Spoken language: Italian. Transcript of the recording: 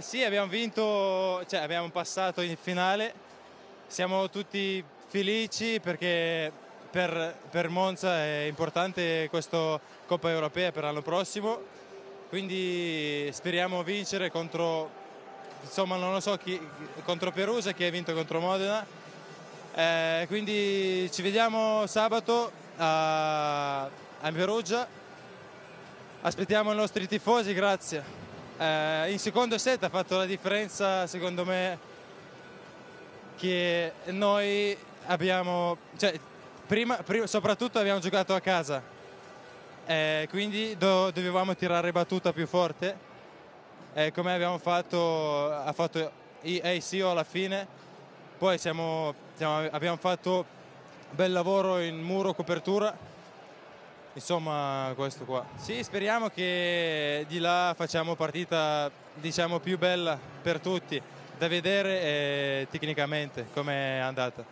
Sì, abbiamo vinto, cioè abbiamo passato in finale, siamo tutti felici perché per, per Monza è importante questa Coppa Europea per l'anno prossimo, quindi speriamo vincere contro, insomma non lo so chi, contro Perugia che ha vinto contro Modena, eh, quindi ci vediamo sabato a, a Perugia, aspettiamo i nostri tifosi, grazie. Eh, in secondo set ha fatto la differenza secondo me che noi abbiamo, cioè, prima, prima, soprattutto abbiamo giocato a casa, eh, quindi do, dovevamo tirare battuta più forte, eh, come abbiamo fatto, ha fatto ACO alla fine, poi siamo, siamo, abbiamo fatto bel lavoro in muro copertura Insomma, questo qua. Sì, speriamo che di là facciamo partita diciamo più bella per tutti da vedere e tecnicamente come è andata.